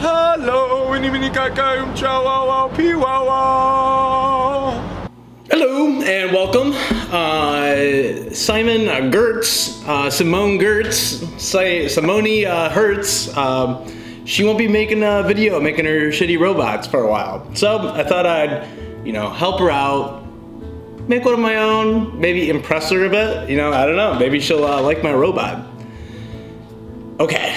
Hello, Winnie Winnie Kaka, Chihuahua, Pihuahua. Hello and welcome. Uh, Simon uh, Gertz, uh, Simone Gertz, Si- Simone uh, Hertz. Um, she won't be making a video making her shitty robots for a while. So I thought I'd, you know, help her out, make one of my own, maybe impress her a bit. You know, I don't know. Maybe she'll uh, like my robot. Okay,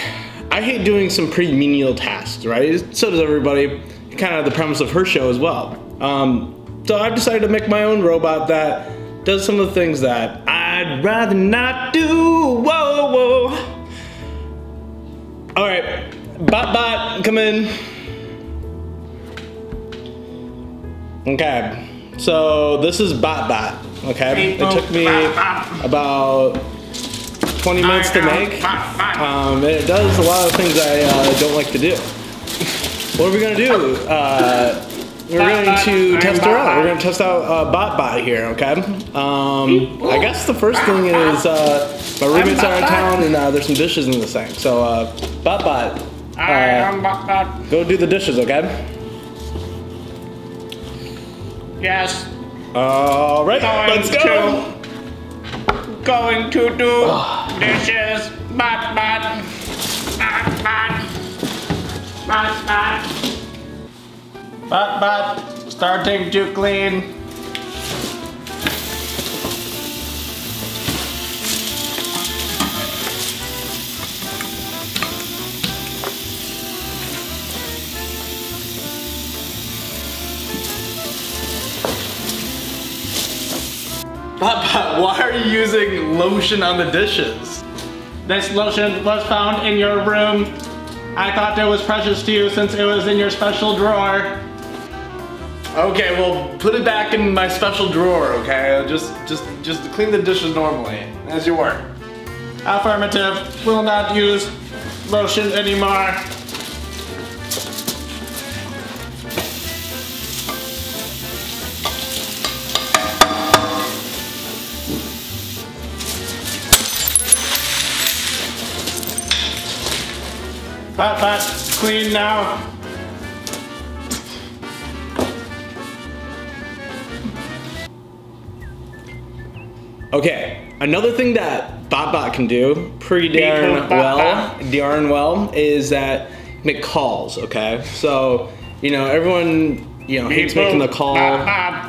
I hate doing some pretty menial tasks, right? So does everybody. Kind of the premise of her show as well. Um, so I've decided to make my own robot that does some of the things that I'd rather not do. Whoa, whoa. All right, bot bot, come in. Okay, so this is bot bot. Okay, it took me about 20 minutes to make. Um, it does a lot of things I uh, don't like to do. What are we gonna do? Uh, we're going to test her out. We're gonna test out uh, Bot Bot here, okay? Um, I guess the first thing is uh, my roommates are of town and uh, there's some dishes in the sink. So uh, Bot Bot, uh, go do the dishes, okay? Yes, All right, Going let's go. to- going to do dishes. Bot, bot. Bot, bot. Starting to clean. Why are you using lotion on the dishes? This lotion was found in your room. I thought it was precious to you since it was in your special drawer. Okay, well, put it back in my special drawer, okay? Just, just, just clean the dishes normally, as you were. Affirmative. Will not use lotion anymore. But, but, clean now. Okay, another thing that BotBot can do pretty darn well, darn well, is that make calls. Okay, so you know everyone you know hates making the call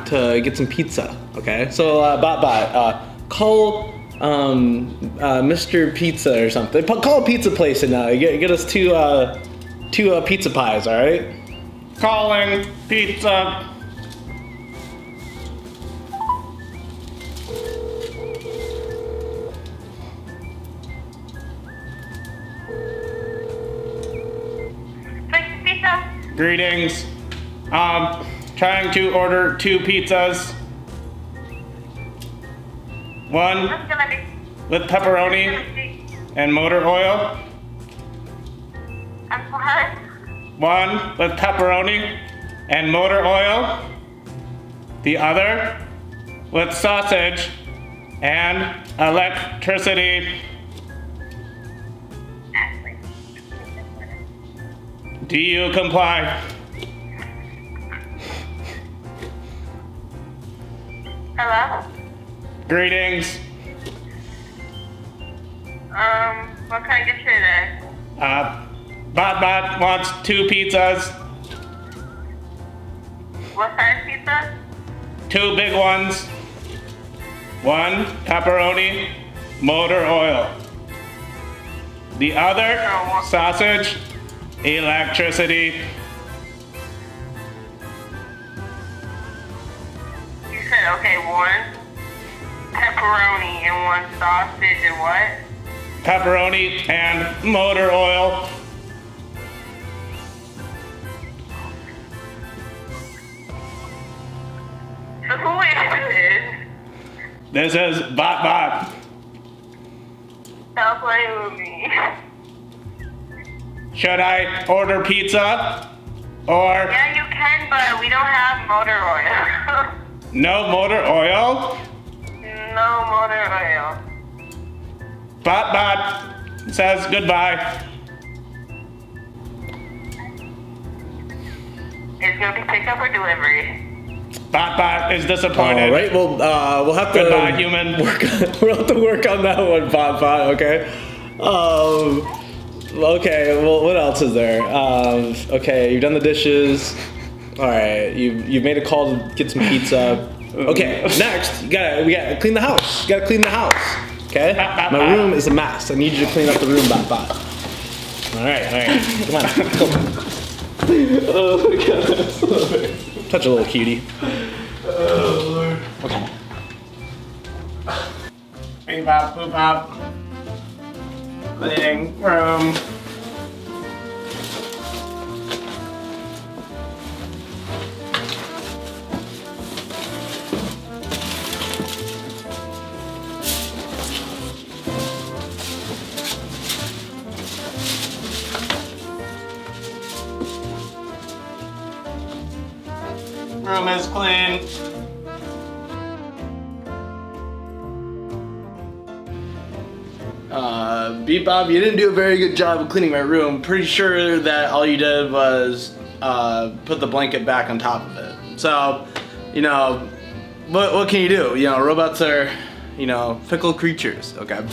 to get some pizza. Okay, so uh, BotBot, uh, call um, uh, Mr. Pizza or something. Pa- Call a pizza place and uh, get, get us two uh, two uh, pizza pies. All right. Calling pizza. Pizza. Greetings. Um, trying to order two pizzas. One with pepperoni and motor oil. One with pepperoni and motor oil. The other with sausage and electricity. Do you comply? Hello. Greetings. Um, what can I get you today? Uh, Bot Bot wants two pizzas, What size pizza? two big ones, one pepperoni, motor oil. The other sausage, electricity. You said okay, one pepperoni and one sausage and what? pepperoni and motor oil. So who is this? This is Bot Bot. Stop playing with me. Should I order pizza? Or Yeah, you can, but we don't have motor oil. no motor oil? No motor oil. Bot Bot says goodbye. It's gonna be pickup or delivery. Bot Bot is disappointed. All right. Well, uh, we'll have to Goodbye, human. Work on, we'll have to work on that one, Bot Bot. Okay. Um. Okay. Well, what else is there? Um. Okay. You've done the dishes. All right. You you made a call to get some pizza. Okay. Next, you gotta we gotta clean the house. You gotta clean the house. Okay. My room is a mess. I need you to clean up the room, Bot Bot. All right. All right. Come on. Go. oh my god. Touch a little cutie. Oh, Beep bop, boop bop. Cleaning room. Room is clean. Uh, Bebop, you didn't do a very good job of cleaning my room. Pretty sure that all you did was uh, put the blanket back on top of it. So, you know, what, what can you do? You know, robots are, you know, fickle creatures, okay?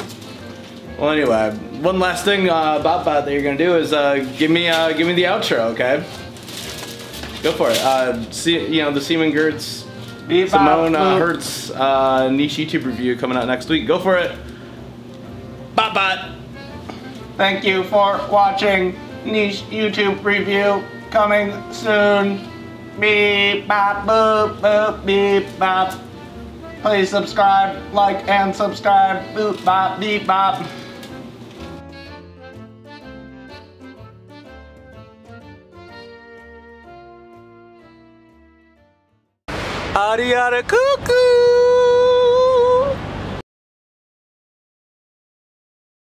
Well, anyway, one last thing, uh, Bot Bot, that you're gonna do is uh, give me, uh, give me the outro, okay? Go for it. Uh, see, you know, the Seaman Gertz, Beep Simone uh. Hertz uh, niche YouTube review coming out next week. Go for it. Bot Bot. Thank you for watching niche YouTube review coming soon. Beep bop boop boop beep bop. Please subscribe, like and subscribe. Boop bop beep bop. アリアルクック